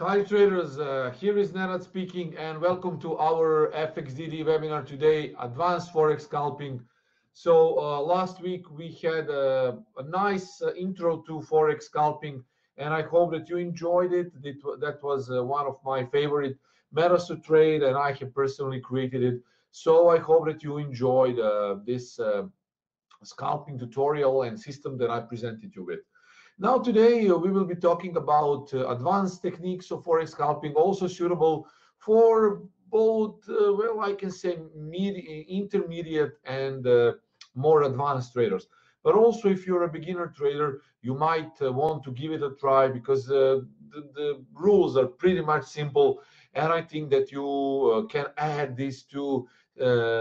Hi traders, uh, here is Nenad speaking and welcome to our FXDD webinar today, Advanced Forex Scalping. So uh, last week we had a, a nice uh, intro to Forex Scalping and I hope that you enjoyed it. it that was uh, one of my favorite metas to trade and I have personally created it. So I hope that you enjoyed uh, this uh, scalping tutorial and system that I presented you with. Now today uh, we will be talking about uh, advanced techniques of forex scalping, also suitable for both, uh, well, I can say intermediate and uh, more advanced traders. But also if you're a beginner trader, you might uh, want to give it a try because uh, the, the, rules are pretty much simple. And I think that you can add these two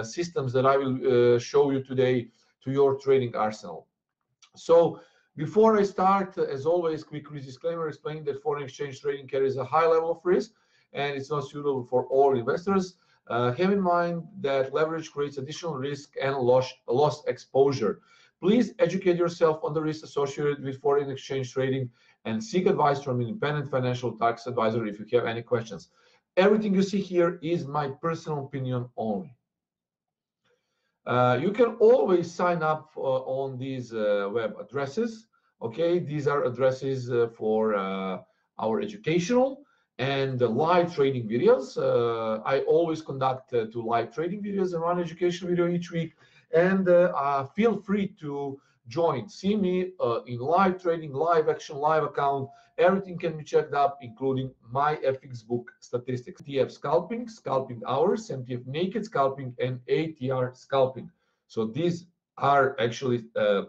systems that I will show you today to your trading arsenal. So before I start, as always, quick disclaimer explaining that foreign exchange trading carries a high level of risk and it's not suitable for all investors. Uh, have in mind that leverage creates additional risk and loss, loss exposure. Please educate yourself on the risks associated with foreign exchange trading and seek advice from an independent financial tax advisor if you have any questions. Everything you see here is my personal opinion only. Uh, you can always sign up uh, on these uh, web addresses. Okay, these are addresses uh, for uh, our educational and live trading videos. Uh, I always conduct two live trading videos and one educational video each week. And feel free to join. See me in live trading, live action, live account. Everything can be checked up, including Myfxbook statistics. TF scalping, scalping hours, MTF naked scalping, and ATR scalping. So these are actually uh,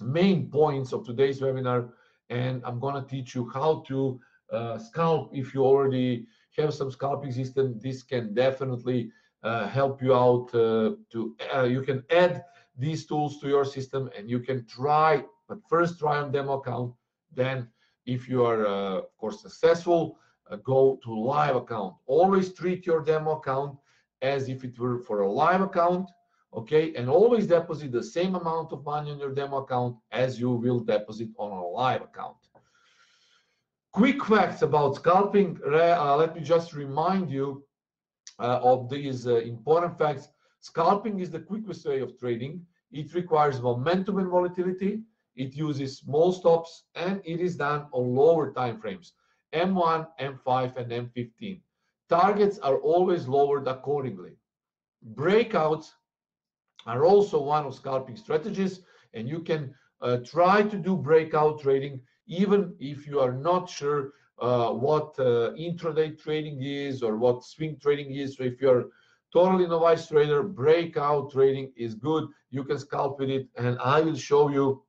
main points of today's webinar. And I'm going to teach you how to uh, scalp. If you already have some scalping system, this can definitely uh, help you out uh, to, uh, you can add these tools to your system and you can try, but first try on demo account, then if you are, uh, of course, successful, uh, go to live account. Always treat your demo account as if it were for a live account, okay? And always deposit the same amount of money on your demo account as you will deposit on a live account. Quick facts about scalping. Uh, let me just remind you uh, of these uh, important facts. Scalping is the quickest way of trading. It requires momentum and volatility. It uses small stops and it is done on lower time frames, M1, M5, and M15. Targets are always lowered accordingly. Breakouts are also one of scalping strategies, and you can uh, try to do breakout trading even if you are not sure uh, what uh, intraday trading is or what swing trading is. So if you're totally novice trader, breakout trading is good. You can scalp with it, and I will show you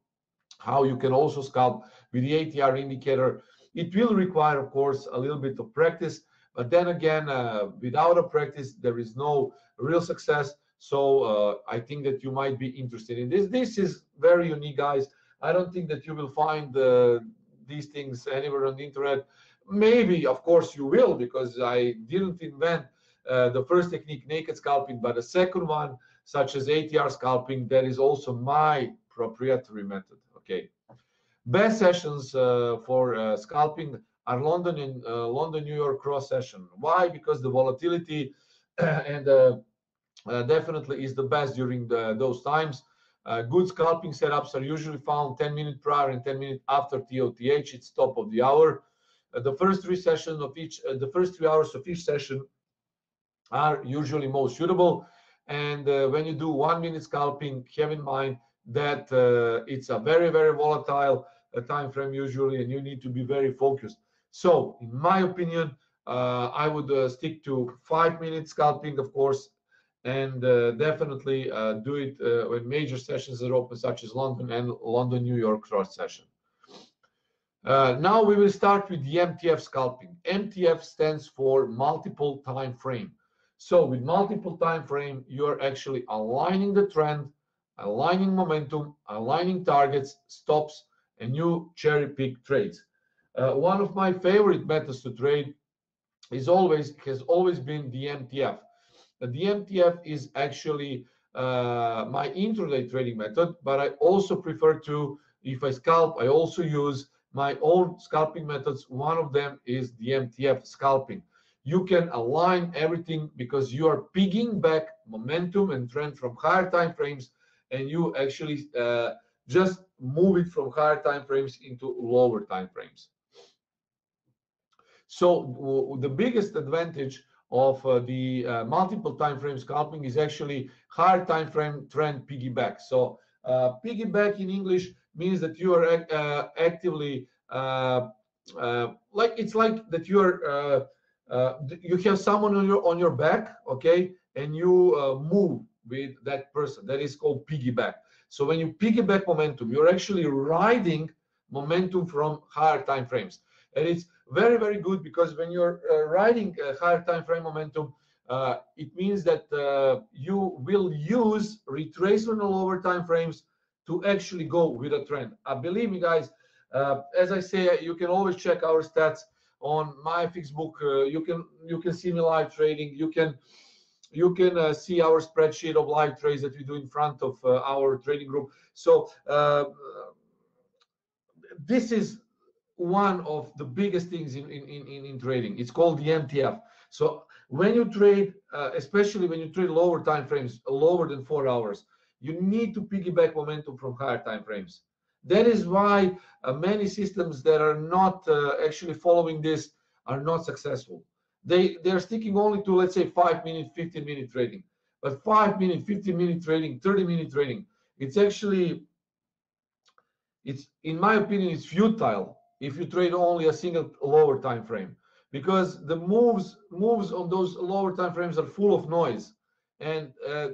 how you can also scalp with the ATR indicator. It will require, of course, a little bit of practice, but then again, uh, without a practice, there is no real success. So uh, I think that you might be interested in this. This is very unique, guys. I don't think that you will find uh, these things anywhere on the internet. Maybe, of course, you will, because I didn't invent uh, the first technique, naked scalping, but the second one, such as ATR scalping, that is also my proprietary method okay best sessions uh, for uh, scalping are london and uh, london new york cross session why because the volatility and uh, definitely is the best during the, those times good scalping setups are usually found 10 minutes prior and 10 minutes after TOTH. It's top of the hour. the first three sessions of each, the first three hours of each session are usually most suitable. And when you do one minute scalping, have in mind that uh, it's a very, very volatile uh, time frame usually, and you need to be very focused. So, in my opinion, uh, I would uh, stick to five minute scalping, of course, and uh, definitely uh, do it when major sessions are open, such as London and London, New York cross session. now we will start with the MTF scalping. MTF stands for multiple time frame. So with multiple time frame, you're actually aligning the trend aligning momentum, aligning targets, stops, and you cherry pick trades. Uh, one of my favorite methods to trade is always has always been the MTF. The MTF is actually uh, my intraday trading method, but I also prefer to, if I scalp, I also use my own scalping methods. One of them is the MTF scalping. You can align everything because you are pigging back momentum and trend from higher time frames, and you actually uh, just move it from higher time frames into lower time frames. So the biggest advantage of uh, the uh, multiple time frame scalping is actually higher time frame trend piggyback. So uh, piggyback in English means that you are uh, actively uh, like it's like that you are you have someone on your on your back, okay, and you move with that person. That is called piggyback. So when you piggyback momentum, you're actually riding momentum from higher time frames, and it's very very good because when you're uh, riding a higher time frame momentum uh, it means that uh, you will use retracement on lower time frames to actually go with a trend I believe me guys uh, as i say you can always check our stats on Myfxbook uh, you can you can see me live trading you can you can see our spreadsheet of live trades that we do in front of our trading group so this is one of the biggest things in, in, in, in trading. It's called the MTF. So when you trade, uh, especially when you trade lower time frames, lower than four hours, you need to piggyback momentum from higher time frames. That is why uh, many systems that are not uh, actually following this are not successful. They they are sticking only to let's say five minute, 15 minute trading. But five minute, 15 minute trading, 30 minute trading, it's actually it's in my opinion, it's futile if you trade only a single lower time frame because the moves moves on those lower time frames are full of noise and uh,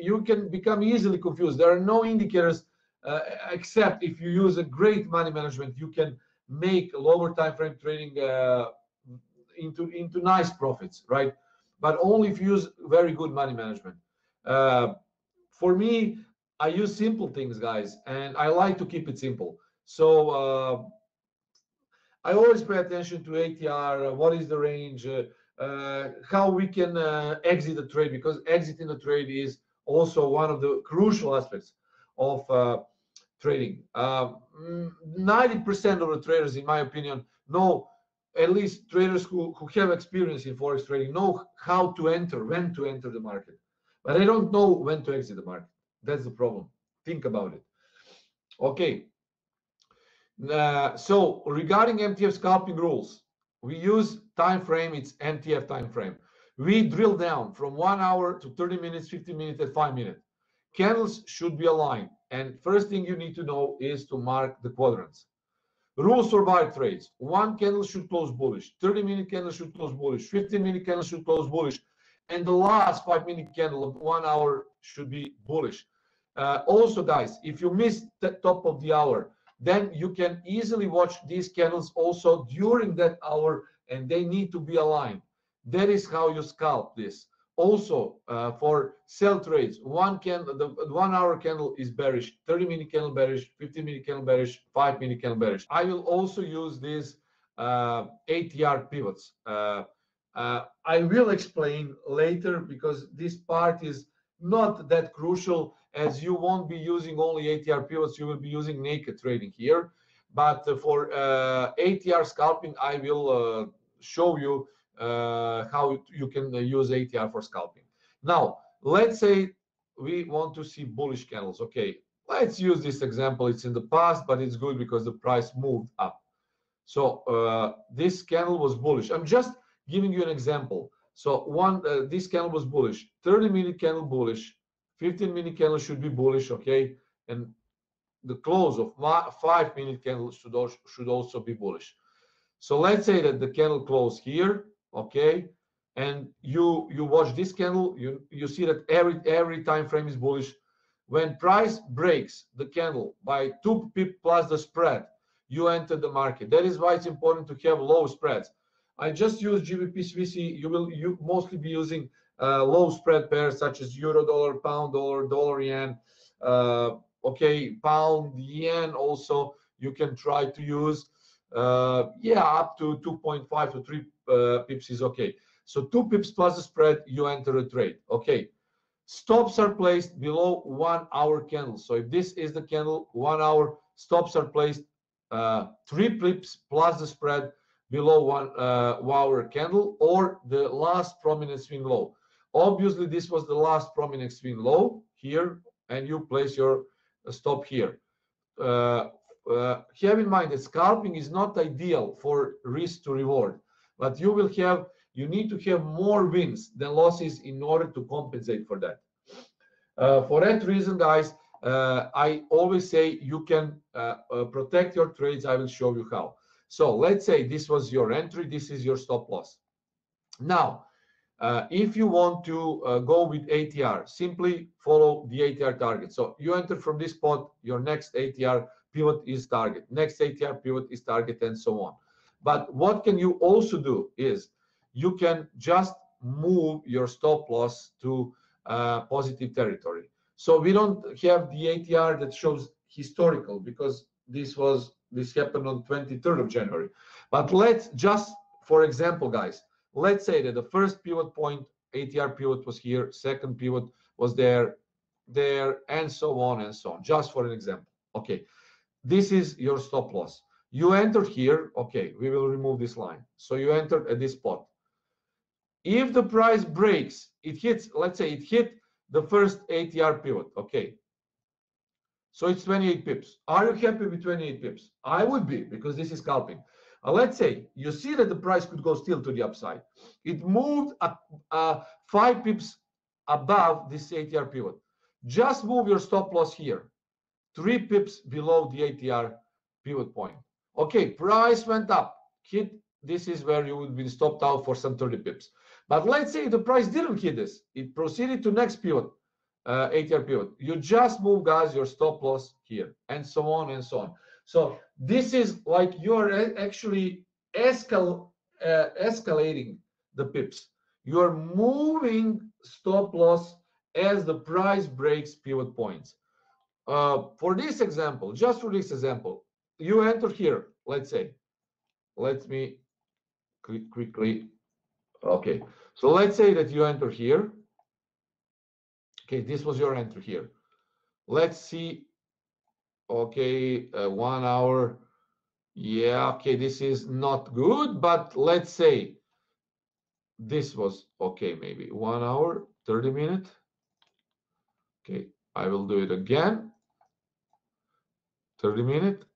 you can become easily confused there are no indicators uh, except if you use a great money management you can make lower time frame trading uh, into into nice profits right? But only if you use very good money management. Uh, for me i use simple things guys and i like to keep it simple. So uh, I always pay attention to ATR, uh, what is the range, uh, how we can exit the trade, because exiting the trade is also one of the crucial aspects of trading. 90% um, of the traders, in my opinion, know, at least traders who, who have experience in Forex trading, know how to enter, when to enter the market. But they don't know when to exit the market. That's the problem. Think about it. Okay, uh, so regarding MTF scalping rules, we use time frame, it's MTF time frame. We drill down from one hour to 30 minutes, 15 minutes, and five minutes. Candles should be aligned. And first thing you need to know is to mark the quadrants. Rules for buy trades. One candle should close bullish. 30 minute candle should close bullish. 15 minute candle should close bullish. And the last five minute candle of one hour should be bullish. Uh, also, guys, if you miss the top of the hour, then you can easily watch these candles also during that hour and they need to be aligned. That is how you scalp this. Also, uh, for sell trades, one candle, the one hour candle is bearish, 30 minute candle bearish, 15 minute candle bearish, five minute candle bearish. I will also use these uh, ATR pivots. Uh, uh, I will explain later because this part is not that crucial as you won't be using only ATR pivots, you will be using naked trading here. But for uh, ATR scalping, I will uh, show you how you can uh, use ATR for scalping. Now, let's say we want to see bullish candles. Okay, let's use this example. It's in the past, but it's good because the price moved up. So uh, this candle was bullish. I'm just giving you an example. So one, this candle was bullish. 30 minute candle bullish 15 minute candle should be bullish, okay? And the close of five minute candle should also, should also be bullish. So let's say that the candle closed here, okay? And you you watch this candle, you you see that every every time frame is bullish. When price breaks the candle by two pip plus the spread, you enter the market. That is why it's important to have low spreads. I just use GBP Swissy. You will you mostly be using uh, low spread pairs such as euro dollar, pound dollar, dollar yen. Uh, okay, pound yen also you can try to use. Uh, yeah, up to 2.5 to 3 uh, pips is okay. So two pips plus the spread, you enter a trade. Okay. Stops are placed below one hour candle. So if this is the candle, one hour stops are placed uh, three pips plus the spread below one uh, hour candle or the last prominent swing low. Obviously, this was the last prominent swing low here, and you place your uh, stop here. Uh, uh, have in mind that scalping is not ideal for risk to reward, but you will have you need to have more wins than losses in order to compensate for that. Uh, for that reason, guys, uh, I always say you can uh, uh, protect your trades. I will show you how. So let's say this was your entry, this is your stop loss. Now, uh, if you want to uh, go with ATR, simply follow the ATR target. So you enter from this spot, your next ATR pivot is target, next ATR pivot is target, and so on. But what can you also do is you can just move your stop loss to uh, positive territory. So we don't have the ATR that shows historical because this was this happened on 23rd of January. But let's just, for example, guys, let's say that the first pivot point ATR pivot was here, second pivot was there, there, and so on and so on. Just for an example. Okay, this is your stop loss. You entered here. Okay, we will remove this line. So you entered at this spot. If the price breaks, it hits, let's say it hit the first ATR pivot. Okay. So it's 28 pips. Are you happy with 28 pips? I would be because this is scalping. Uh, let's say you see that the price could go still to the upside. It moved up, uh, five pips above this ATR pivot. Just move your stop loss here, three pips below the ATR pivot point. Okay, price went up, hit. This is where you would be stopped out for some 30 pips. But let's say the price didn't hit this, it proceeded to next pivot, uh, ATR pivot. You just move, guys, your stop loss here, and so on and so on. So this is like you're actually escal uh, escalating the pips. You're moving stop loss as the price breaks pivot points. Uh, for this example, just for this example, you enter here, let's say, let me click quickly Okay, so let's say that you enter here. Okay, this was your entry here. Let's see. Okay, uh, one hour. Yeah, okay, this is not good, but let's say this was okay, maybe one hour, 30 minutes. Okay, I will do it again. 30 minutes,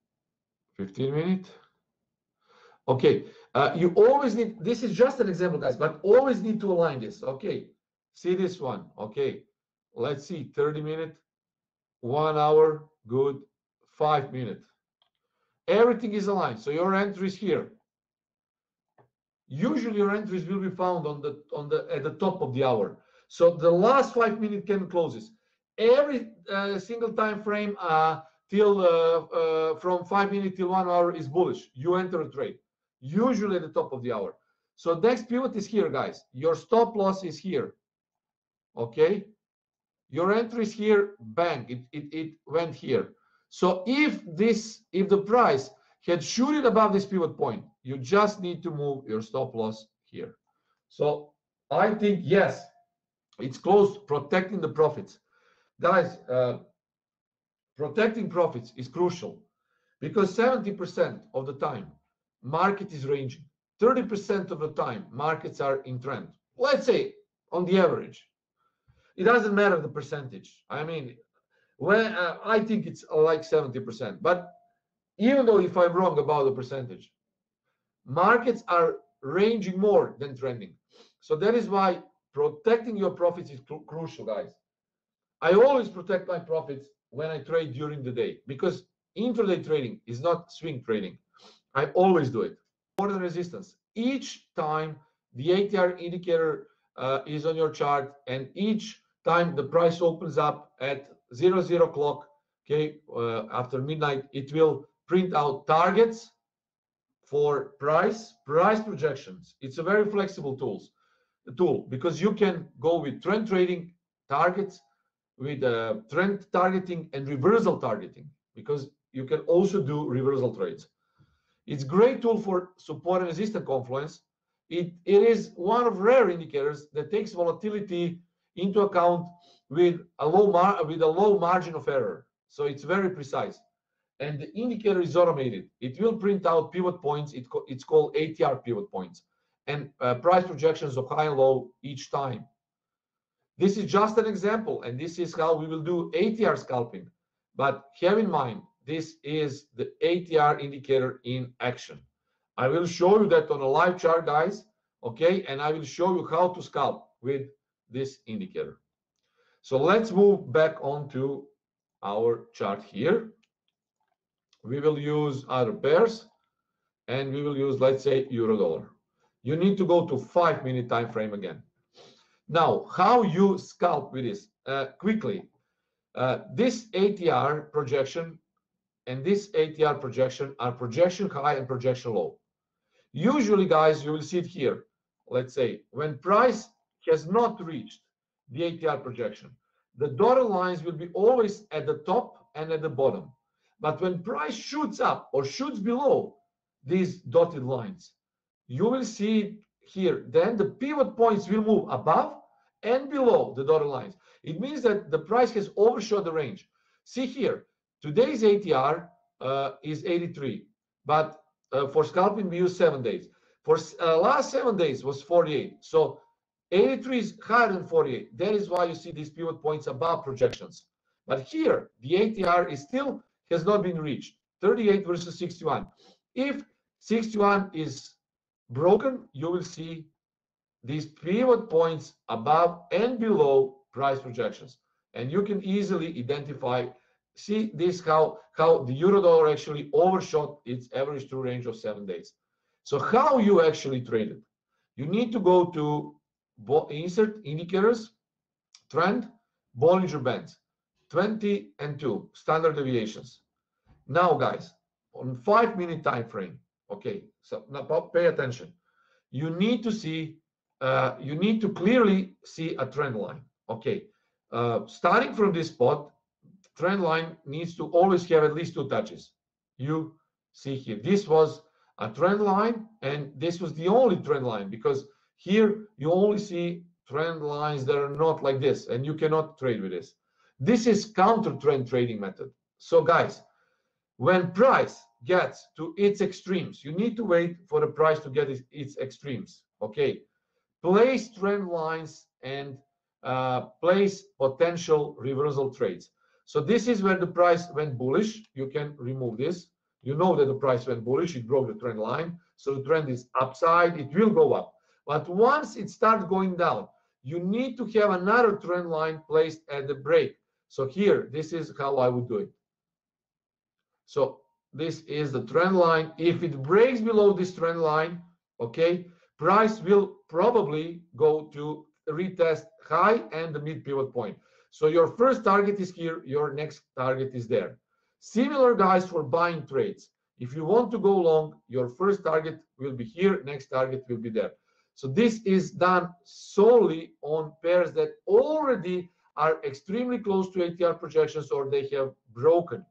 15 minutes. Okay, uh, you always need, this is just an example, guys, but always need to align this. Okay, see this one. Okay, let's see, 30 minute, one hour, good, five minute. Everything is aligned. So your entries here. Usually your entries will be found on the on the at the top of the hour. So the last five minute can closes. Every uh, single time frame uh, till uh, uh from five minutes till one hour is bullish. You enter a trade usually at the top of the hour. So next pivot is here, guys. Your stop loss is here. Okay. Your entry is here, bang, it, it, it went here. So if this, if the price had shooted above this pivot point, you just need to move your stop loss here. So I think, yes, it's close protecting the profits. Guys, uh, protecting profits is crucial because 70% of the time market is ranging. 30% of the time, markets are in trend. Let's say on the average. It doesn't matter the percentage. I mean, when uh, I think it's like 70%. But even though if I'm wrong about the percentage, markets are ranging more than trending. So that is why protecting your profits is crucial, guys. I always protect my profits when I trade during the day because intraday trading is not swing trading. I always do it. Than resistance. Each time the ATR indicator uh, is on your chart and each time the price opens up at zero zero o'clock, okay, uh, after midnight, it will print out targets for price, price projections. It's a very flexible tools, tool because you can go with trend trading targets, with uh, trend targeting and reversal targeting because you can also do reversal trades. It's great tool for support and resistance confluence. It, it is one of rare indicators that takes volatility into account with a low mar with a low margin of error. So it's very precise. and the indicator is automated. It will print out pivot points. It co it's called ATR pivot points and uh, price projections of high and low each time. This is just an example, and this is how we will do ATR scalping. But have in mind, this is the ATR indicator in action. I will show you that on a live chart, guys, okay? And I will show you how to scalp with this indicator. So let's move back onto our chart here. We will use other pairs, and we will use, let's say, euro dollar. You need to go to five minute time frame again. Now, how you scalp with this? Uh, quickly, uh, this ATR projection and this ATR projection are projection high and projection low. Usually, guys, you will see it here. Let's say when price has not reached the ATR projection, the dotted lines will be always at the top and at the bottom. But when price shoots up or shoots below these dotted lines, you will see here, then the pivot points will move above and below the dotted lines. It means that the price has overshot the range. See here, today's ATR uh, is 83, but uh, for scalping we use seven days. For uh, last seven days was 48. So 83 is higher than 48. That is why you see these pivot points above projections. But here, the ATR is still has not been reached. 38 versus 61. If 61 is broken, you will see these pivot points above and below price projections. And you can easily identify, see this how, how the euro dollar actually overshot its average true range of seven days. So how you actually trade it? You need to go to insert indicators, trend, Bollinger Bands, 20 and 2, standard deviations. Now, guys, on five minute time frame, okay, so now pay attention. You need to see uh, you need to clearly see a trend line. Okay, uh, starting from this spot, trend line needs to always have at least two touches. You see here, this was a trend line, and this was the only trend line because here you only see trend lines that are not like this, and you cannot trade with this. This is counter trend trading method. So guys, when price gets to its extremes, you need to wait for the price to get its extremes. Okay, place trend lines and uh, place potential reversal trades. So this is where the price went bullish. You can remove this. You know that the price went bullish. It broke the trend line. So the trend is upside. It will go up. But once it starts going down, you need to have another trend line placed at the break. So here, this is how I would do it. So this is the trend line. If it breaks below this trend line, okay, price will probably go to retest high and the mid pivot point. So your first target is here, your next target is there. Similar guys for buying trades. If you want to go long, your first target will be here, next target will be there. So this is done solely on pairs that already are extremely close to ATR projections or they have broken.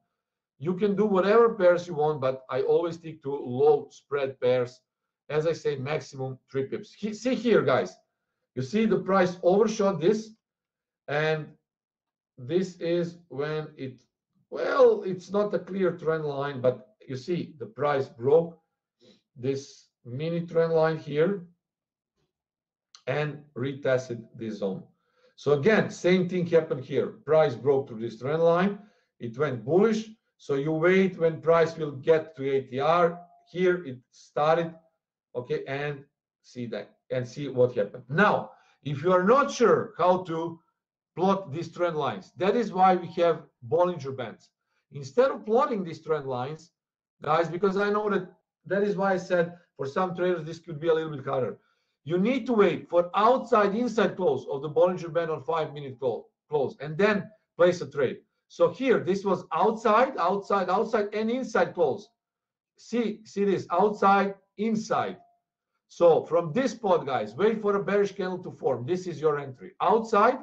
You can do whatever pairs you want, but I always stick to low spread pairs as I say, maximum three pips. He, see here, guys, you see the price overshot this, and this is when it, well, it's not a clear trend line, but you see the price broke this mini trend line here and retested this zone. So again, same thing happened here. Price broke through this trend line. It went bullish. So you wait when price will get to ATR. Here it started okay, and see that and see what happened. Now, if you are not sure how to plot these trend lines, that is why we have Bollinger Bands. Instead of plotting these trend lines, guys, because I know that that is why I said for some traders this could be a little bit harder. You need to wait for outside inside close of the Bollinger Band on five minute close and then place a trade. So here, this was outside, outside, outside, and inside close. See, see this outside, inside. So from this spot, guys, wait for a bearish candle to form. This is your entry. Outside,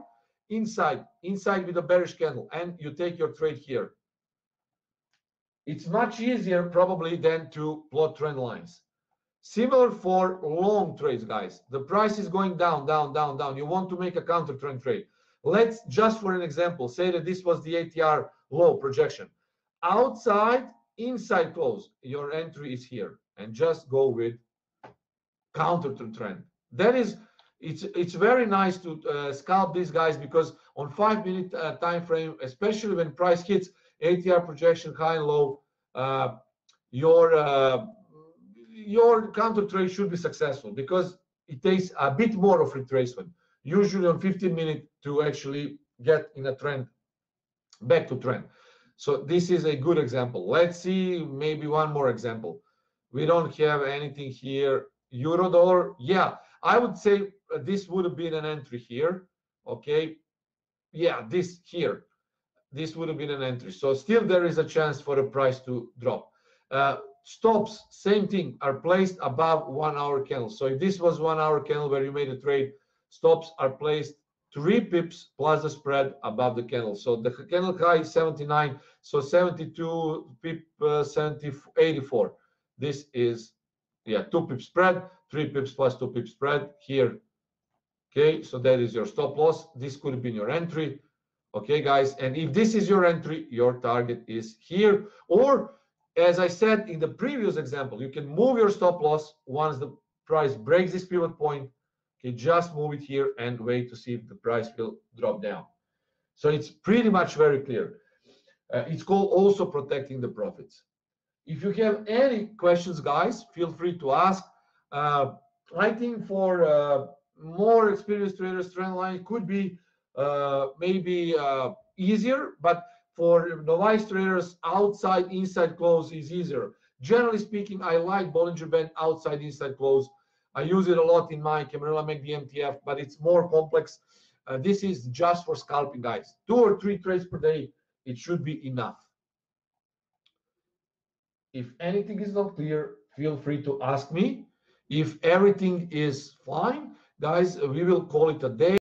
inside, inside with a bearish candle, and you take your trade here. It's much easier probably than to plot trend lines. Similar for long trades, guys. The price is going down, down, down, down. You want to make a counter trend trade. Let's just for an example say that this was the ATR low projection. outside, inside close, your entry is here. And just go with counter to trend. That is, it's it's very nice to uh, scalp these guys because on five minute uh, time frame, especially when price hits ATR projection high and low, uh, your uh, your counter trade should be successful because it takes a bit more of retracement, usually on 15 minutes to actually get in a trend back to trend. So this is a good example. Let's see maybe one more example. We don't have anything here. Euro dollar, yeah, I would say this would have been an entry here. Okay, yeah, this here, this would have been an entry. So still there is a chance for the price to drop. Uh, stops, same thing, are placed above one hour candle. So if this was one hour candle where you made a trade, stops are placed three pips plus the spread above the candle. So the candle high is 79, so 72 pip uh, 70, 84. This is, yeah, two pip spread, three pips plus two pip spread here. Okay, so that is your stop loss. This could have been your entry. Okay, guys, and if this is your entry, your target is here. Or, as I said in the previous example, you can move your stop loss once the price breaks this pivot point Okay, just move it here and wait to see if the price will drop down. So it's pretty much very clear. Uh, it's called also protecting the profits. If you have any questions, guys, feel free to ask. Uh, I think for uh, more experienced traders, trend line could be uh, maybe uh, easier, but for novice traders, outside inside close is easier. Generally speaking, I like Bollinger Band outside inside close I use it a lot in my Camarilla MACD MTF, but it's more complex. Uh, this is just for scalping, guys. Two or three trades per day, it should be enough. If anything is not clear, feel free to ask me. If everything is fine, guys, we will call it a day.